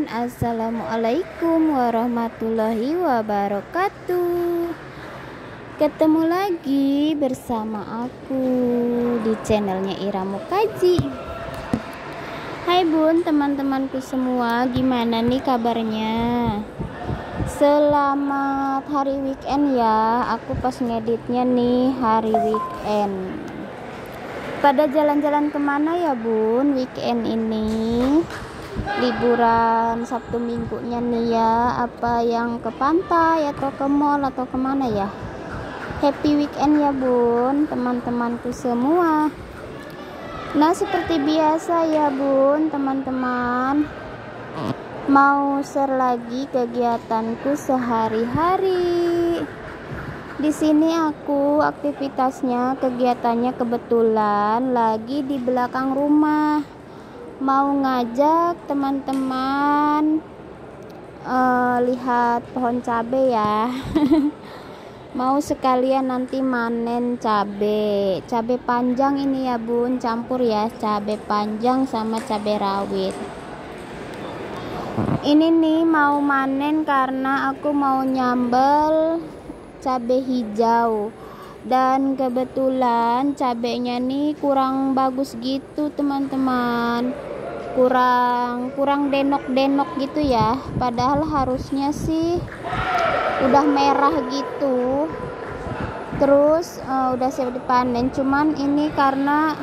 bun Assalamualaikum warahmatullahi wabarakatuh. Ketemu lagi bersama aku di channelnya Iramu Kaji Hai bun teman-temanku semua Gimana nih kabarnya? Selamat hari weekend ya. Aku pas ngeditnya nih hari weekend. Pada jalan-jalan ke mana ya bun weekend ini liburan Sabtu minggunya nih ya. Apa yang ke pantai atau ke mall atau ke mana ya? Happy weekend ya bun. Teman-temanku semua. Nah seperti biasa ya bun teman-teman. Mau share lagi kegiatanku sehari-hari. Di sini aku aktivitasnya kegiatannya kebetulan lagi di belakang rumah mau ngajak teman-teman uh, lihat pohon cabe ya. Mau sekalian nanti manen cabe. Cabe panjang ini ya bun. Campur ya cabe panjang sama cabe rawit. Ini nih mau manen karena aku mau nyambel cabai hijau. Dan kebetulan cabenya nih kurang bagus gitu teman-teman kurang kurang denok-denok gitu ya. Padahal harusnya sih udah merah gitu. Terus uh, udah siap dipanen. Cuman ini karena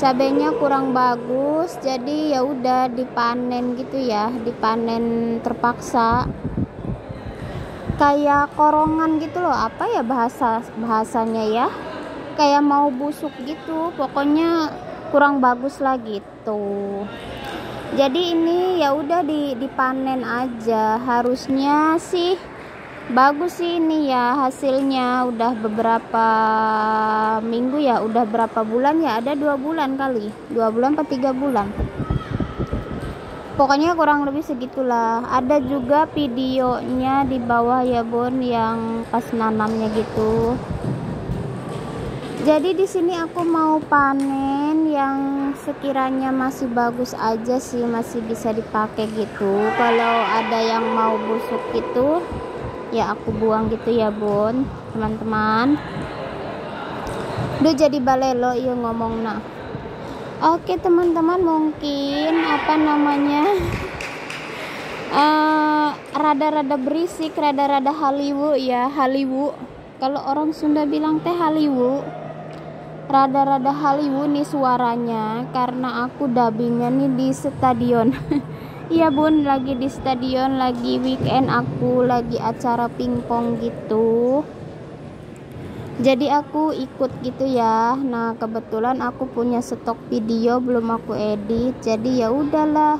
cabenya kurang bagus jadi ya udah dipanen gitu ya. Dipanen terpaksa. Kayak korongan gitu loh. Apa ya bahasa bahasanya ya? Kayak mau busuk gitu. Pokoknya kurang bagus lah gitu. Jadi ini ya udah di, dipanen aja. Harusnya sih bagus sih ini ya hasilnya. Udah beberapa minggu ya udah berapa bulan ya? Ada dua bulan kali. Dua bulan atau tiga bulan? Pokoknya kurang lebih segitulah. Ada juga videonya di bawah ya Bun yang pas nanamnya gitu. Jadi di sini aku mau panen yang sekiranya masih bagus aja sih masih bisa dipakai gitu. Kalau ada yang mau busuk gitu ya aku buang gitu ya Bun teman-teman. Udah jadi balelo iya ngomong nah Oke teman-teman mungkin apa namanya? Rada-rada uh, berisik, rada-rada Hollywood ya Hollywood. Kalau orang Sunda bilang teh Hollywood, rada-rada Hollywood nih suaranya karena aku dubbingnya nih di stadion. Iya bun, lagi di stadion, lagi weekend aku lagi acara pingpong gitu. Jadi aku ikut gitu ya. Nah kebetulan aku punya stok video belum aku edit. Jadi ya udahlah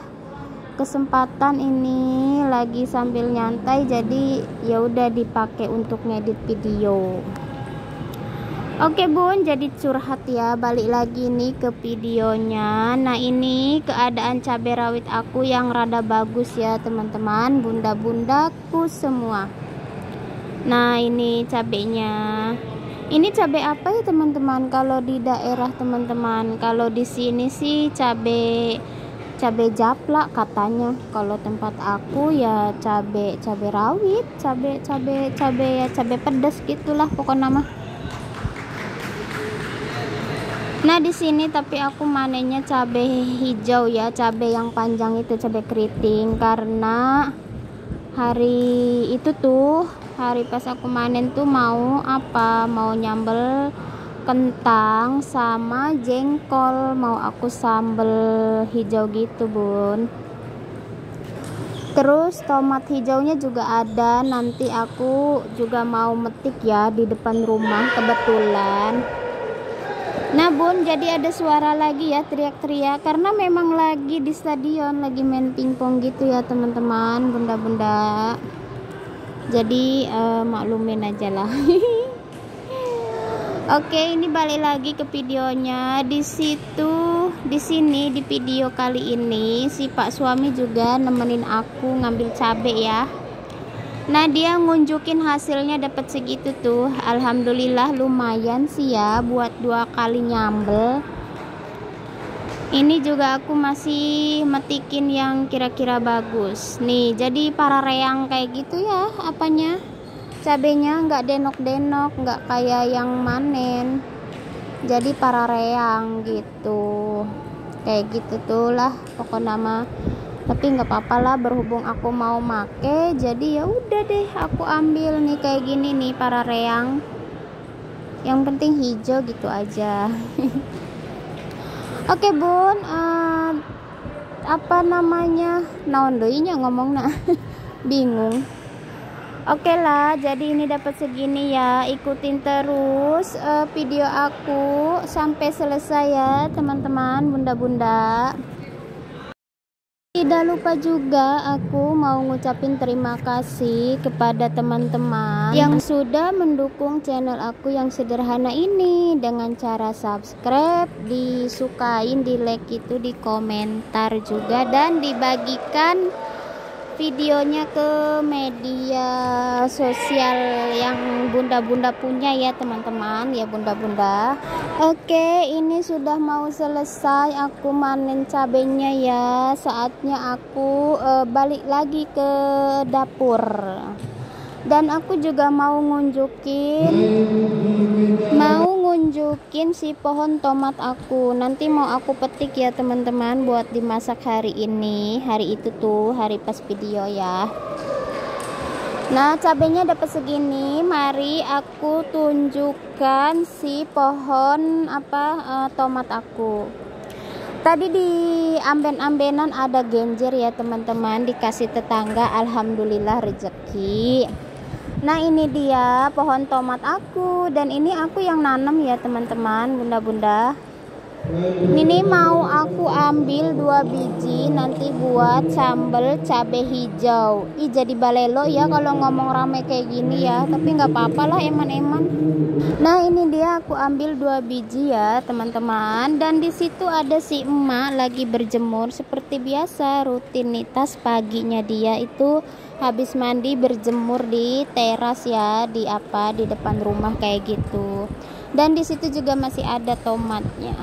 kesempatan ini lagi sambil nyantai jadi ya udah dipakai untuk ngedit video Oke bun jadi curhat ya balik lagi nih ke videonya. Nah ini keadaan cabai rawit aku yang rada bagus ya teman-teman Bunda-bundaku semua. Nah ini cabenya. Ini cabai apa ya teman-teman? Kalau di daerah teman-teman kalau di sini sih cabai cabai japlak katanya. Kalau tempat aku ya cabai cabai rawit cabai cabai cabai ya cabai pedas gitulah pokok nama nah di sini tapi aku manennya cabai hijau ya cabai yang panjang itu cabai keriting. Karena hari itu tuh hari pas aku manen tuh mau apa? Mau nyambel kentang sama jengkol. Mau aku sambel hijau gitu bun. Terus tomat hijaunya juga ada. Nanti aku juga mau metik ya di depan rumah kebetulan nah bun jadi ada suara lagi ya teriak-teriak karena memang lagi di stadion lagi main pingpong gitu ya teman-teman bunda-bunda jadi uh, maklumin aja lah Oke, ini balik lagi ke videonya. Di situ, di sini di video kali ini si Pak suami juga nemenin aku ngambil cabe ya. Nah, dia ngunjukin hasilnya dapat segitu tuh. Alhamdulillah lumayan sih ya buat dua kali nyambel. ini juga aku masih metikin yang kira-kira bagus nih jadi para reang kayak gitu ya apanya cabenya nggak denok-denok nggak kayak yang manen jadi para reang gitu kayak gitu tuh lah pokok nama tapi nggak apa-apa lah berhubung aku mau make jadi ya udah deh aku ambil nih kayak gini nih para reang. Yang penting hijau gitu aja. Oke okay, bun uh, apa namanya? Naon nya ngomong nah bingung. Oke okay lah jadi ini dapat segini ya. Ikutin terus uh, video aku sampai selesai ya teman-teman bunda-bunda tidak lupa juga aku mau ngucapin terima kasih kepada teman-teman yang sudah mendukung channel aku yang sederhana ini dengan cara subscribe, disukain, di like itu, di komentar juga dan dibagikan videonya ke media sosial yang bunda-bunda punya ya teman-teman. Ya bunda-bunda. Oke ini sudah mau selesai aku manen cabenya ya. Saatnya aku uh, balik lagi ke dapur. Dan aku juga mau ngunjukin mau ngunjukin si pohon tomat aku. Nanti mau aku petik ya teman-teman buat dimasak hari ini. Hari itu tuh hari pas video ya. Nah cabenya dapat segini. Mari aku tunjukkan si pohon apa uh, tomat aku. Tadi di amben-ambenan ada genjer ya teman-teman. Dikasih tetangga alhamdulillah rezeki Nah ini dia pohon tomat aku dan ini aku yang nanam ya teman-teman bunda-bunda. Ini mau aku ambil dua biji nanti buat sambal cabai hijau. Ih jadi balelo ya kalau ngomong rame kayak gini ya tapi nggak apa-apa lah eman-eman. Nah ini dia aku ambil dua biji ya teman-teman. Dan di situ ada si emak lagi berjemur seperti biasa rutinitas paginya dia itu habis mandi berjemur di teras ya di apa di depan rumah kayak gitu. Dan di situ juga masih ada tomatnya.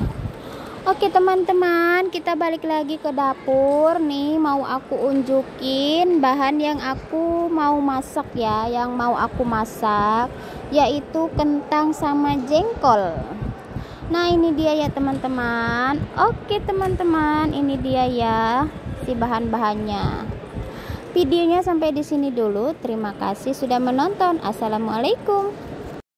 Oke teman-teman kita balik lagi ke dapur nih. Mau aku unjukin bahan yang aku mau masak ya yang mau aku masak yaitu kentang sama jengkol. Nah ini dia ya teman-teman. Oke teman-teman ini dia ya si bahan-bahannya videonya sampai di sini dulu. Terima kasih sudah menonton. Assalamualaikum